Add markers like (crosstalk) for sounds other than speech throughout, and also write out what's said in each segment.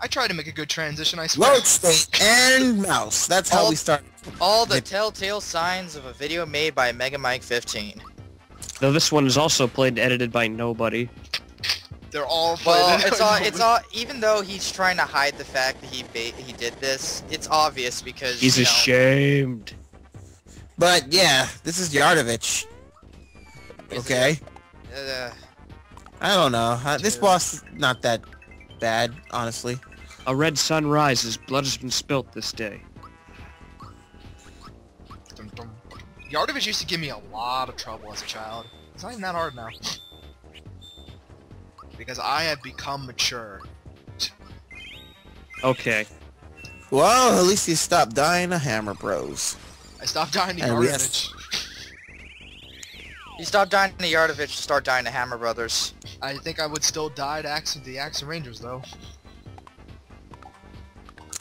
I tried to make a good transition, I swear. Load state and (laughs) mouse. That's how All- we start. All the telltale signs of a video made by Mega Mike 15. Though this one is also played and edited by nobody. They're all Well, it's all, it's all, even though he's trying to hide the fact that he ba he did this, it's obvious because, He's you know, ashamed. But yeah, this is Yaridovich. Is Okay. uh, I don't know. Uh, this boss not that bad, honestly. A red sun rises, blood has been spilt this day. Dum, dum. Yaridovich used to give me a lot of trouble as a child. It's not even that hard now. Because I have become mature. Okay. Well, at least you stopped dying to Hammer Bros. I stopped dying to And we Yaridovich. You stop dying to Yaridovich start dying to Hammer Brothers. I think I would still die to Axe the Axem Rangers though.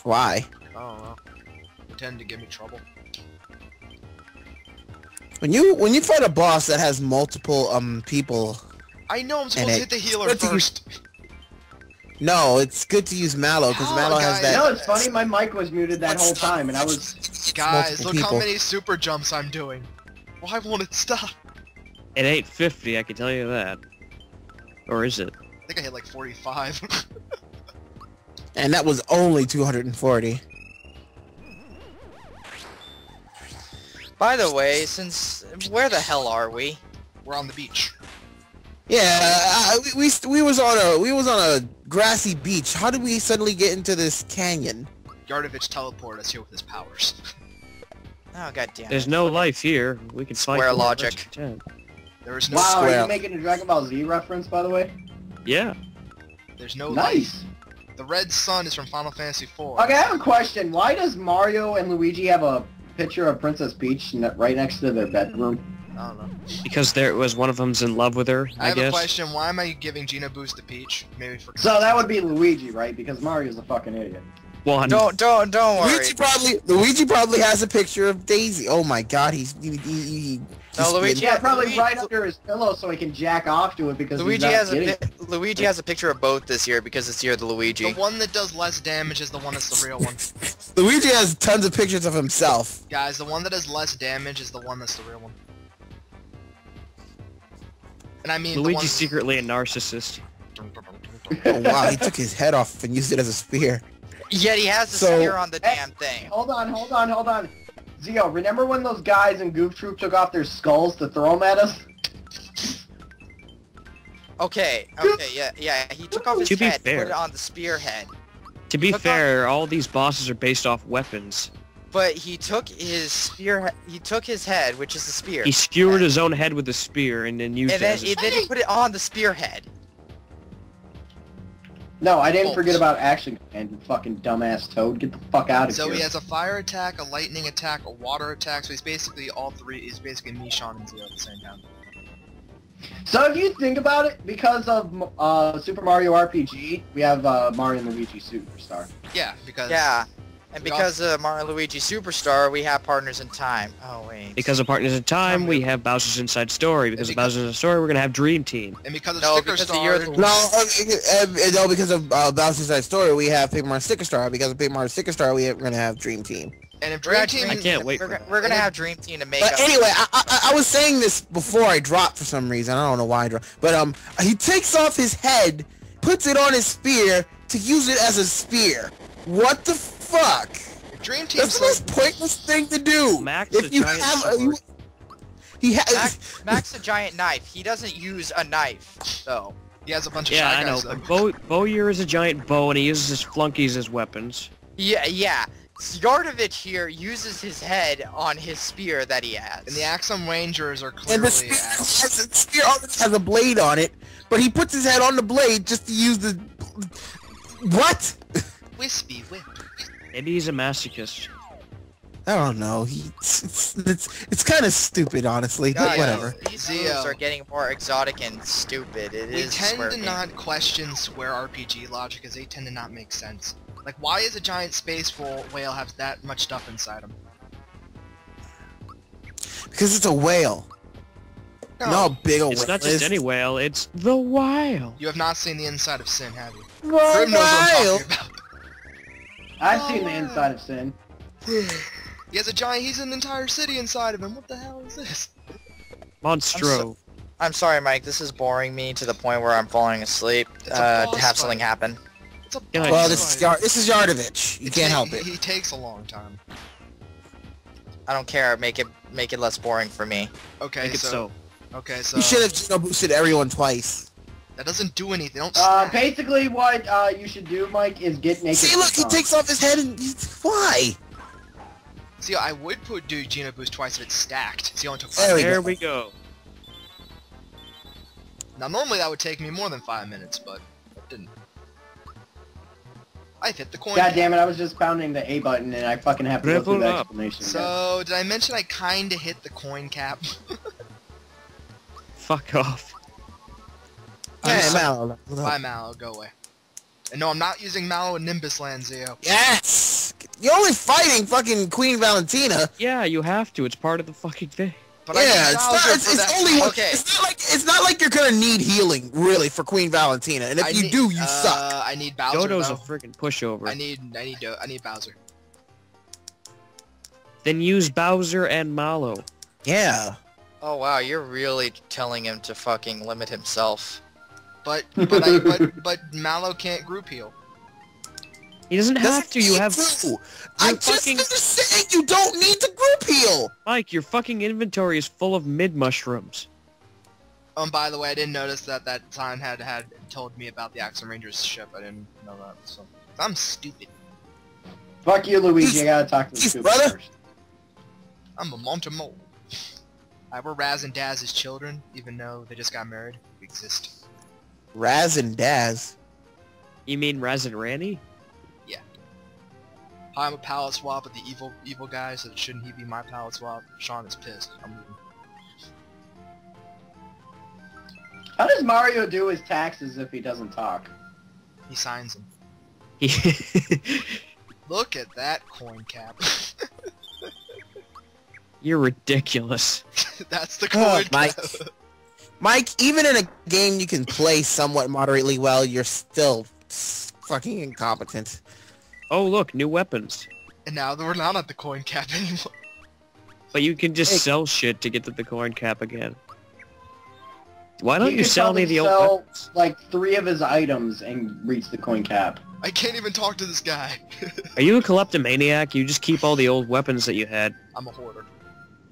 Why? I don't know. They tend to give me trouble. When you when you fight a boss that has multiple um people, I know I'm supposed to it- hit the healer first. no, it's good to use Mallow because Oh, Mallow has guys. that. You know, it's funny, my mic was muted that whole time, and I was... Guys, multiple look how many super jumps I'm doing. Why won't it stop? It ain't 50, I can tell you that. Or is it? I think I hit like 45. (laughs) And that was only 240. By the way, since, where the hell are we? We're on the beach. Yeah, uh, we, we we was on a we was on a grassy beach. How did we suddenly get into this canyon? Yaridovich teleported us here with his powers. (laughs) Oh, god damn There's it. no life here. We can fight Square logic. What you can. There is no Wow, are you making a Dragon Ball Z reference, by the way? Yeah. there's no Nice. light. The red sun is from Final Fantasy IV. Okay, I have a question. Why does Mario and Luigi have a picture of Princess Peach right next to their bedroom? I don't know. Because there was one of them's in love with her, I I, have a question. Why am I giving Geno Boost to Peach? Maybe for So that would be Luigi, right? Because Mario's a fucking idiot. One. Don't, don't, don't worry. Luigi probably Luigi probably has a picture of Daisy. Oh my God, he's he, he, he, No, Luigi- Yeah, probably Luigi- right under his pillow so he can jack off to it because he's Luigi not has a Luigi has a picture of both this year because it's the year of the Luigi. The one that does less damage is the one that's the real one. (laughs) Luigi has tons of pictures of himself. Guys, the one that does less damage is the one that's the real one. And I mean, the Luigi's secretly a narcissist. Oh wow, he took his head off and used it as a spear. Yet he has the So- spear on the Hey, damn thing. Hold on, hold on, hold on. Zeo, remember when those guys in Goof Troop took off their skulls to throw them at us? Okay, okay, yeah, yeah. He took off his To be head, fair- put it on the spearhead. To be Look up- fair, all these bosses are based off weapons. But he took his spear. He took his head, which is the spear, He skewered his own head with a spear and then used and it then, as a and then he put it on the spearhead. No, I didn't Bolts. forget about Action Command, you fucking dumbass toad. Get the fuck out of So here. So he has a fire attack, a lightning attack, a water attack, so he's basically all three, he's basically me, Sean, and Zero at the same time. So if you think about it, because of uh, Super Mario RPG, we have uh, Mario and Luigi Superstar. Yeah, because... Yeah, and because of Mario Luigi Superstar, we have partners in time. Oh wait. Because of Partners in Time, we have Bowser's Inside Story. Because of Bowser's Inside Story, we're gonna have Dream Team. And because of No, Sticker because Star... the- No, uh, uh, no, because of uh, Bowser's Inside Story, we have Paper Mario Sticker Star. Because of Paper Mario Sticker Star, we are gonna have Dream Team. And if Dream Team... I can't wait We're, for go- that. we're gonna have Dream Team to make But up. anyway, I, I, I was saying this before I dropped for some reason. I don't know why I dropped. But um, he takes off his head, puts it on his spear to use it as a spear. What the fuck? If Dream Team... That's the most pointless thing to do. Max if the you giant have, a, you, he has. Max, (laughs) Max the giant knife. He doesn't use a knife, though. He has a bunch of Yeah, shy I know. though. But Bo Bowyer is a giant bow, and he uses his flunkies as weapons. Yeah, yeah. Yaridovich here uses his head on his spear that he has. And the Axem Rangers are And clearly... the spear, has, the spear always has a blade on it, but he puts his head on the blade just to use the. What? Wispy whip. Maybe he's a masochist. I don't know. He, it's it's, it's kind of stupid, honestly. God, but whatever. These Zeo. moves are getting more exotic and stupid. It We is tend Square to Enix. not question Square RPG logic because they tend to not make sense. Like, why is a giant space whale whale have that much stuff inside him? Because it's a whale. No, know how big a It's whale not just any whale, it's the whale. You have not seen the inside of Sin, have you? The Grim knows what I'm talking about. I've seen the inside of Sin. He has a giant. He's an entire city inside of him. What the hell is this? Monstro. I'm sorry, Mike. This is boring me to the point where I'm falling asleep. It's Uh, to have something happen. It's a Well, this is fight. Yar- this is Yaridovich. You It's can't help it. He takes a long time. I don't care. Make it make it less boring for me. Okay, Make it so, so. okay, so You should have Geno boosted everyone twice. That doesn't do anything. Don't Uh, basically what uh, you should do, Mike, is get naked. See, look, he takes off his head and why? See, I would put do Geno boost twice if it's stacked. See, I only took There five. we There go. we go. Now, normally that would take me more than five minutes, but it didn't. I've hit the coin. God damn it, I was just pounding the A button and I fucking have to go through the up. explanation. again. So, did I mention I kinda hit the coin cap? (laughs) Fuck off. Yeah, so- Mallow. Bye, Mallow. Go away. And no, I'm not using Mallow in Nimbus Land, Zeo. Yes! You're only fighting fucking Queen Valentina. Yeah, you have to. It's part of the fucking thing. But yeah, need it's not. It's, it's only one. Okay. It's not like it's not like you're gonna need healing really for Queen Valentina, and if I you need- do, you uh, suck. I need Bowser. Dodo's a freaking pushover. I need, I need, Do- I need Bowser. Then use Bowser and Mallow. Yeah. Oh wow, you're really telling him to fucking limit himself. But, (laughs) but, I, but, but Mallow can't group heal. He doesn't have Doesn't to. You have to. I'm just fucking- just saying you don't need to group heal. Mike. Your fucking inventory is full of mid mushrooms. Um, by the way, I didn't notice that that sign had had told me about the Axem Rangers ship. I didn't know that. So I'm stupid. Fuck you, Luigi. He's- I gotta talk to the he's scoop brother. first. I'm a Montemole. I we're Raz and Daz's children, even though they just got married. We exist. Raz and Daz. You mean Raz and Ranny? Hi, I'm a palette swap with the evil evil guy, so shouldn't he be my palette swap? Sean is pissed. I'm leaving. How does Mario do his taxes if he doesn't talk? He signs them. (laughs) Look at that coin cap. (laughs) You're ridiculous. (laughs) That's the Oh, coin Mike. cap. Mike, even in a game you can play somewhat moderately well, you're still fucking incompetent. Oh look, new weapons. And now that we're not at the coin cap anymore. But you can just Hey. sell shit to get to the coin cap again. Why don't you, could sell any of probably the old sell, weapons? like three of his items and reach the coin cap. I can't even talk to this guy. (laughs) Are you a kleptomaniac? You just keep all the old weapons that you had. I'm a hoarder.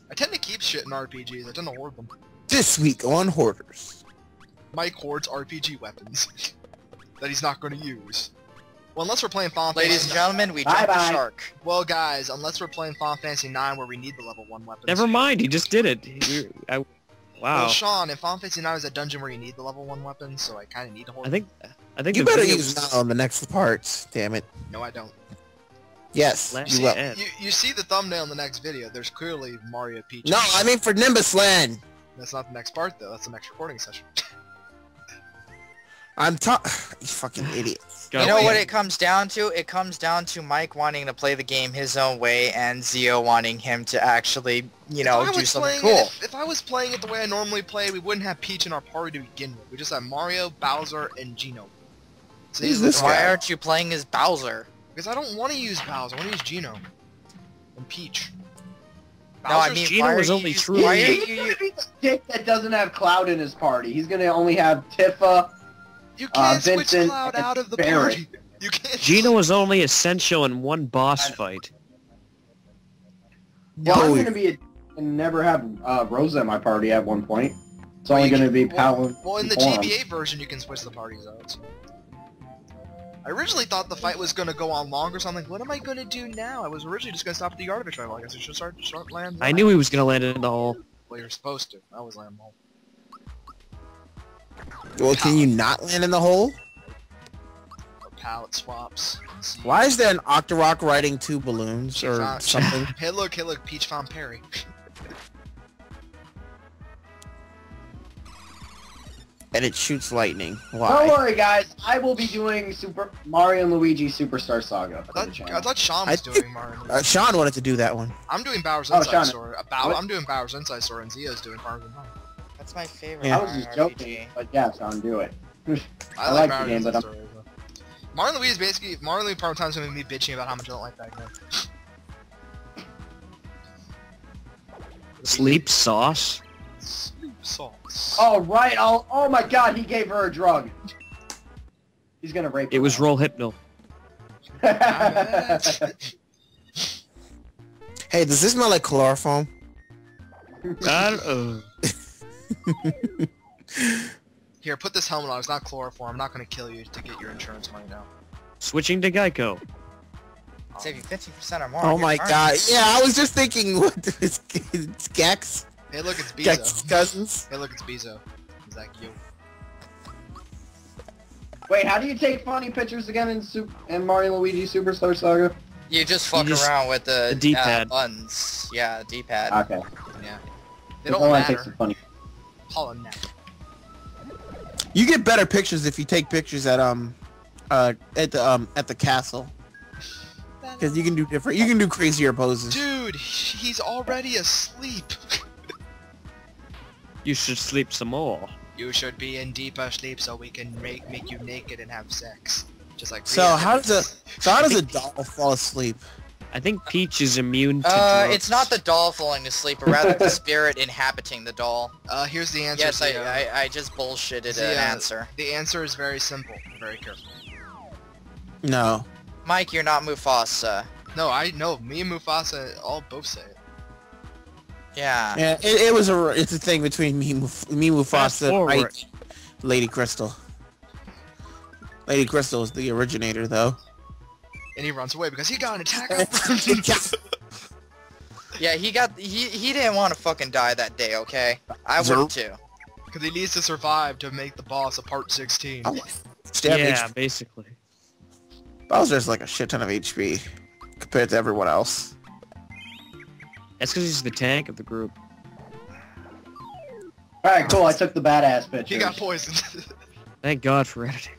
I tend to keep shit in RPGs. I tend to hoard them. This week on Hoarders. Mike hoards RPG weapons (laughs) that he's not going to use. Well, unless we're playing Final Ladies and Fantasy. gentlemen, we Bye jumped the shark. Well, guys, unless we're playing Final Fantasy 9 where we need the level 1 weapons. Never mind, he just did it. He- I, Well. Sean, in Final Fantasy 9 is a dungeon where you need the level 1 weapons, so I kind of need to hold I think I think You better use was that on the next parts. Damn it. No, I don't. Yes, last you will. You, you see the thumbnail in the next video. There's clearly Mario Peach. No, I mean for Nimbus Land. That's not the next part, though. That's the next recording session. (laughs) I'm talking. (sighs) you fucking idiot. You know what it comes down to? It comes down to Mike wanting to play the game his own way and Zeo wanting him to actually, you know, if I do was something playing cool. It, if, if I was playing it the way I normally play, we wouldn't have Peach in our party to begin with. We just have Mario, Bowser, and Geno. So Who's this the- Why guy? aren't you playing as Bowser? Because I don't want to use Bowser. I want to use Geno. And Peach. No, I mean, Geno why was only true. Why are He's you, gonna be the dick that doesn't have Cloud in his party. He's gonna only have Tifa. You uh, can't switch Vincent Cloud out of the Barret. party. You can't. (laughs) Geno was only essential in one boss fight. Well, I'm gonna be a, and never have uh, Rosa in my party at one point. It's only Well, you gonna can- be well, Palin. Well, in the and Forum. GBA version, you can switch the parties out. I originally thought the fight was gonna go on longer, so I'm like, what am I gonna do now? I was originally just gonna stop at the Yaridovich rival. I guess I should start start land. I knew he was gonna land in the hole. Well, you're supposed to. I always land hole. Well, can you not land in the hole? Or palette swaps. Why is there an Octorok riding two balloons She or found- something? (laughs) Hey, look! Hey, look! Peach found Perry. (laughs) and it shoots lightning. Don't worry, guys. I will be doing Super Mario and Luigi Superstar Saga. I the thought, channel. I thought Sean was think- doing Mario. Uh, Sean wanted to do that one. I'm doing Bowser's Oh, Inside Sean. Story. About, I'm doing Bowser's Inside Story, and Zeo's doing Mario Run. that's my favorite Yeah. I was just RPG. joking, but yeah, Sean, do it. (laughs) I, I like like the Bowser's game, Inside but I'm- Story. as well. Mario and Luigi basically Mario and Luigi part of the time's gonna be bitching about how much I don't like that game. Sleep sauce? Sleep sauce. Oh right. Oh oh my God. He gave her a drug. He's gonna rape. It her was roll hypno. (laughs) Hey, does this smell like chloroform? I don't- uh, (laughs) Here, put this helmet on. It's not chloroform. I'm not gonna kill you to get your insurance money now. switching to Geico. Save you 50% or more. Oh my god. Yeah, I was just thinking, what, (laughs) it's, it's Gex? Hey, look, it's Gex's Bezo. cousins? Hey, look, it's Bezo. Is that you? Wait, how do you take funny pictures again in Super in Mario and Luigi Superstar Saga? You just fuck just- around with the, the D-pad. Uh, buttons. Yeah, D-pad. Okay. Yeah. They Just don't wanna take some matter. funny. Hollow Knight. You get better pictures if you take pictures at, um, uh, at the, um, at the castle. Because you can do different, you can do crazier poses. Dude, he's already asleep. You should sleep some more. You should be in deeper sleep so we can make make you naked and have sex. Just like So how does a, so how does a (laughs) doll fall asleep? I think Peach is immune to Uh, drugs. it's not the doll falling asleep, but rather the spirit inhabiting the doll. Uh, here's the answer. Yes, I, Zeo. I, I just bullshitted Zeo, an answer. The answer is very simple. Very careful. No. Mike, you're not Mufasa. No, I know. Me and Mufasa all both say it. Yeah. Yeah, it, it was a, it's a thing between me, Muf- me Fast Mufasa, forward. right, Lady Crystal. Lady Crystal is the originator, though. And he runs away because he got an attack. (laughs) (laughs) Yeah, he got he he didn't want to fucking die that day, okay? I Zero. would too. Because he needs to survive to make the boss a part 16. Oh, yeah, HP. basically. Bowser's like a shit ton of HP compared to everyone else. That's because he's the tank of the group. Alright, cool. I took the badass pictures. He got poisoned. (laughs) Thank God for editing.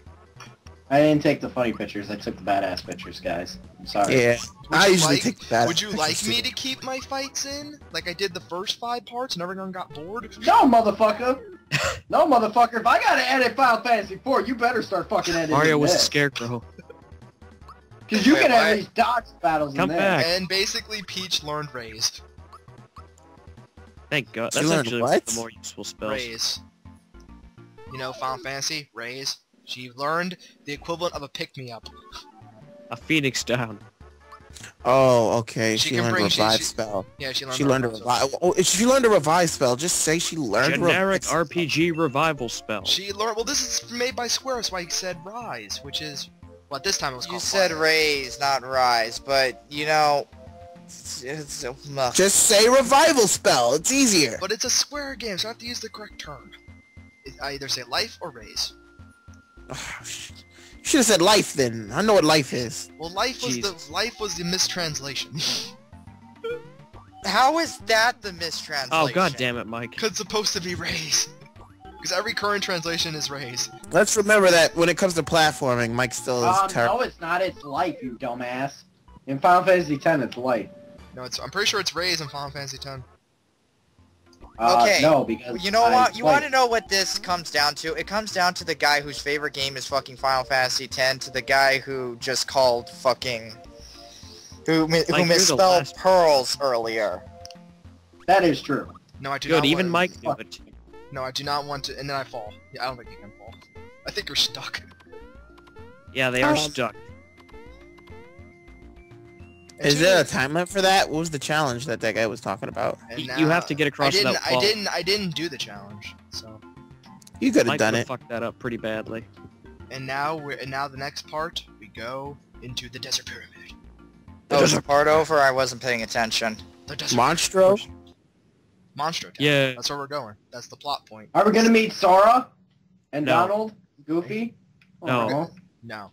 I didn't take the funny pictures. I took the badass pictures, guys. I'm sorry. Yeah, Would I usually like- take that. Would you like me to keep my fights in? Like I did the first five parts and everyone got bored? No, motherfucker. no, motherfucker. If I gotta edit Final Fantasy 4, you better start fucking editing Mario was a scarecrow. Because you Wait, can what? at least dodge battles Come in there. back. And basically Peach learned Raise. Thank God. That's learned actually what? the more useful spells. Raise. You know Final Fantasy? Raise. She learned the equivalent of a pick-me-up. A phoenix down. Oh, okay. She She, learned bring- a revive she- spell. Yeah, she learned She learned a revive revive. Oh, if she learned a revive spell. Just say she learned a Generic revive- RPG revival spell. She learned. Well, this is made by Square, that's why I said Rise, which is what this time it was You called. said Fire. raise, not rise, but you know, it's, it's ugh. Just say revival spell. It's easier. But it's a Square game, so I have to use the correct term. I either say life or raise. You should have said life then. I know what life is. Well, life was the life was the mistranslation. (laughs) how is that the mistranslation? oh God damn it, Mike. Cause it's supposed to be raise. Because every current translation is raise. Let's remember that when it comes to platforming, Mike still is Um, terrible. no, it's not. It's life, you dumbass. In Final Fantasy X, it's life. No, it's I'm pretty sure it's raise in Final Fantasy X. Uh, Okay, No, because You know I- what? You want to know what this comes down to? It comes down to the guy whose favorite game is fucking Final Fantasy X to the guy who just called fucking who mi- who Mike, misspelled pearls earlier. That is true. No, I do Good, not even want Mike knew it. No, I do not want to. And then I fall. Yeah, I don't think you can fall. I think you're stuck. Yeah, they are Um, stuck. And Is there a time limit for that? What was the challenge that that guy was talking about? and Y- now- you have to uh, get across I didn't. without I didn't. I didn't do the challenge. So. You could have Mike done would've it. fucked that up pretty badly. And now we're. And now the next part, we go into the desert pyramid. Oh, is the part over? I wasn't paying attention. The desert Monstro? Monstro Town. Yeah. That's where we're going. That's the plot point. Are we gonna meet Sora and No. Donald, Goofy? No. Oh. No.